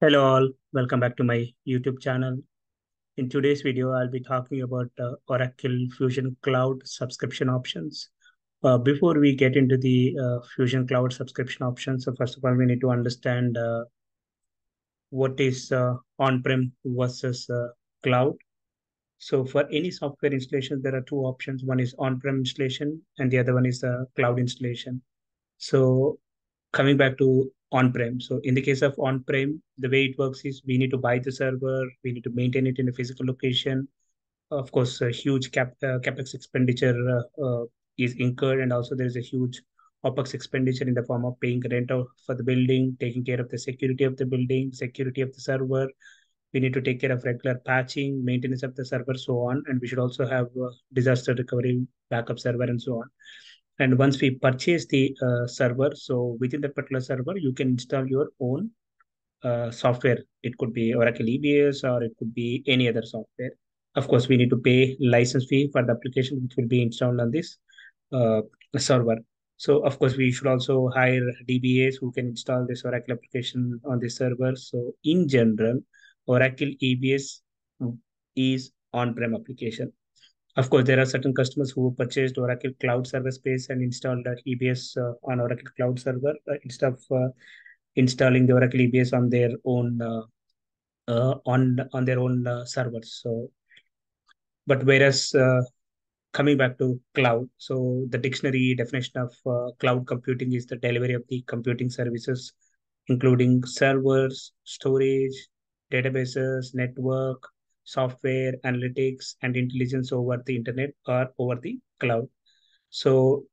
Hello all, welcome back to my YouTube channel. In today's video, I'll be talking about uh, Oracle Fusion Cloud subscription options. Uh, before we get into the uh, Fusion Cloud subscription options, so first of all, we need to understand uh, what is uh, on-prem versus uh, cloud. So for any software installation, there are two options. One is on-prem installation and the other one is the cloud installation. So coming back to on-prem. So in the case of on-prem, the way it works is we need to buy the server, we need to maintain it in a physical location. Of course, a huge cap uh, capex expenditure uh, uh, is incurred, and also there is a huge opex expenditure in the form of paying rent for the building, taking care of the security of the building, security of the server. We need to take care of regular patching, maintenance of the server, so on, and we should also have uh, disaster recovery, backup server, and so on. And once we purchase the uh, server, so within that particular server, you can install your own uh, software. It could be Oracle EBS or it could be any other software. Of course, we need to pay license fee for the application which will be installed on this uh, server. So of course, we should also hire DBAs who can install this Oracle application on the server. So in general, Oracle EBS is on-prem application. Of course, there are certain customers who purchased Oracle Cloud Server Space and installed EBS uh, on Oracle Cloud Server uh, instead of uh, installing the Oracle EBS on their own uh, uh, on on their own servers. So, but whereas coming back to cloud, so the dictionary definition of cloud computing is the delivery of the computing services, including servers, storage, databases, network, software, analytics, and intelligence over the internet or over the cloud. So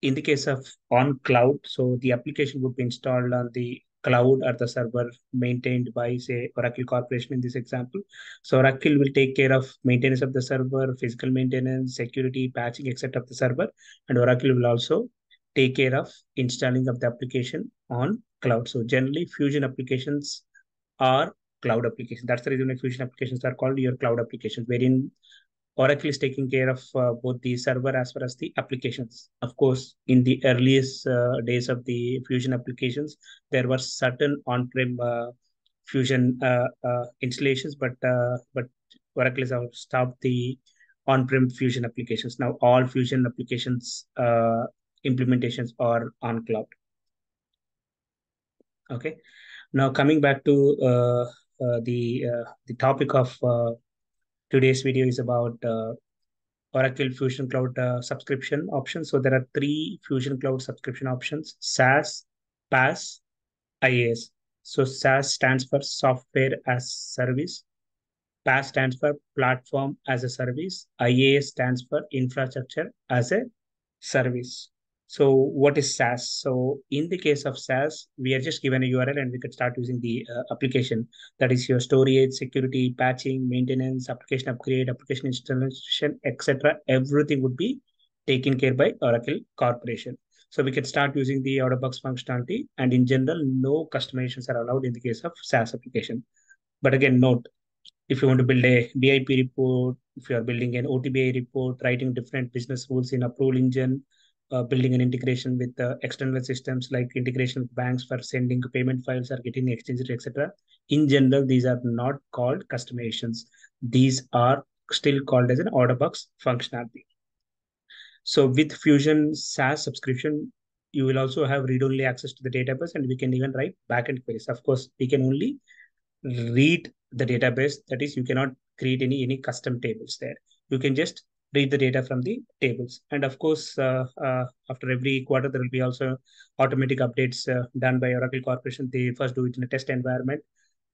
in the case of on cloud, so the application would be installed on the cloud or the server maintained by say Oracle Corporation in this example. So Oracle will take care of maintenance of the server, physical maintenance, security, patching, etc. of the server, and Oracle will also take care of installing of the application on cloud. So generally, Fusion applications are cloud application. That's the reason Fusion applications are called your cloud applications, wherein Oracle is taking care of uh, both the server as well as the applications. Of course, in the earliest uh, days of the Fusion applications, there were certain on-prem uh, Fusion uh, uh, installations, but uh, but Oracle has stopped the on-prem Fusion applications. Now all Fusion applications implementations are on cloud. Okay. Now coming back to the uh, the topic of uh, today's video is about Oracle Fusion Cloud subscription options. So there are three Fusion Cloud subscription options: SaaS, PaaS, IaaS. So SaaS stands for Software as Service. PaaS stands for Platform as a Service. IaaS stands for Infrastructure as a Service. So what is SaaS? So in the case of SaaS, we are just given a URL and we could start using the uh, application. That is your storage, security, patching, maintenance, application upgrade, application installation, etc. Everything would be taken care by Oracle Corporation. So we can start using the out-of-box functionality. And in general, no customizations are allowed in the case of SaaS application. But again, note, if you want to build a BIP report, if you are building an OTBI report, writing different business rules in approval engine, uh, building an integration with uh, external systems like integration with banks for sending payment files or getting exchanged, etc. In general, these are not called customizations. These are still called as an out-of-box functionality. So with Fusion SaaS subscription, you will also have read-only access to the database and we can even write backend queries. Of course, we can only read the database. That is, you cannot create any, any custom tables there. You can just read the data from the tables. And of course, uh, uh, after every quarter, there will be also automatic updates uh, done by Oracle Corporation. They first do it in a test environment,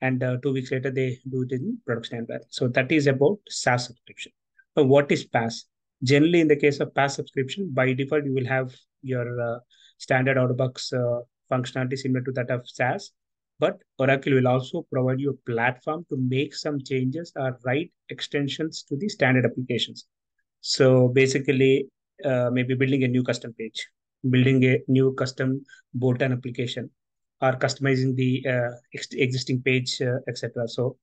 and two weeks later, they do it in production environment. So that is about SaaS subscription. So what is PaaS? Generally, in the case of PaaS subscription, by default, you will have your standard out-of-box functionality similar to that of SaaS, but Oracle will also provide you a platform to make some changes or write extensions to the standard applications. So basically, uh, maybe building a new custom page, building a new custom bolt-on application, or customizing the uh, ex existing page, uh, etc. So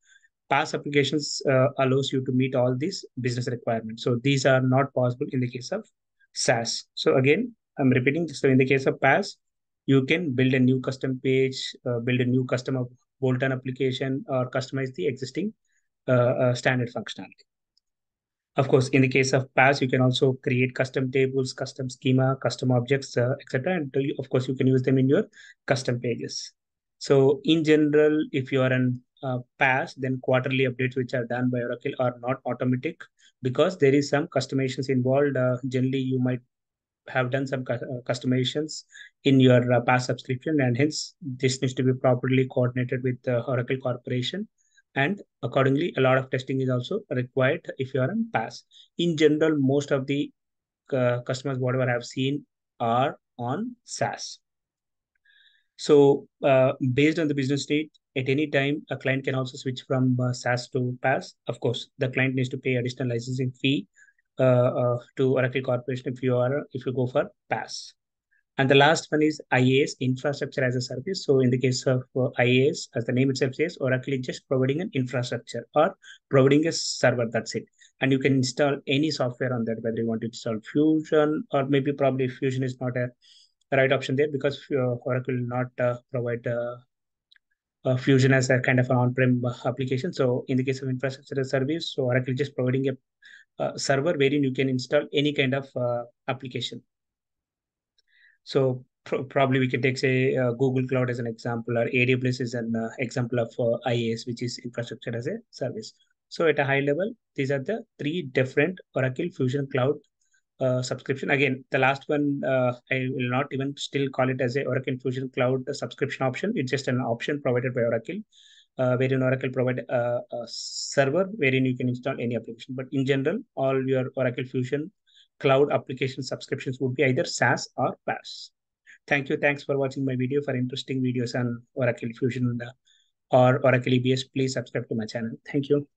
PaaS applications uh, allows you to meet all these business requirements. So these are not possible in the case of SaaS. So again, I'm repeating. So in the case of PaaS, you can build a new custom page, uh, build a new custom bolt-on application or customize the existing uh, standard functionality. Of course, in the case of PaaS, you can also create custom tables, custom schema, custom objects, uh, etc. And of course, you can use them in your custom pages. So in general, if you are an uh, then quarterly updates which are done by Oracle are not automatic because there is some customizations involved. Uh, generally, you might have done some uh, customizations in your uh, subscription, and hence this needs to be properly coordinated with the Oracle Corporation and accordingly a lot of testing is also required if you are on paas. In general most of the uh, customers whatever i've seen are on saas. So uh, based on the business need at any time a client can also switch from uh, saas to paas of course the client needs to pay additional licensing fee uh, uh, to oracle corporation if you are if you go for paas and the last one is IaaS, infrastructure as a service. So in the case of uh, IaaS, as the name itself says, Oracle is just providing an infrastructure or providing a server, that's it. And you can install any software on that, whether you want to install Fusion or maybe probably Fusion is not a right option there because uh, Oracle will not uh, provide uh, uh, Fusion as a kind of an on-prem application. So in the case of infrastructure as a service, so Oracle is just providing a server wherein you can install any kind of application. So pro probably we can take say uh, Google Cloud as an example, or AWS is an uh, example of uh, IaaS, which is infrastructure as a service. So at a high level, these are the three different Oracle Fusion Cloud uh, subscription. Again, the last one, uh, I will not even still call it as a Oracle Fusion Cloud subscription option. It's just an option provided by Oracle, uh, wherein Oracle provide a, a server wherein you can install any application. But in general, all your Oracle Fusion cloud application subscriptions would be either SaaS or PaaS. Thank you. Thanks for watching my video. For interesting videos on Oracle Fusion uh, or Oracle EBS, please subscribe to my channel. Thank you.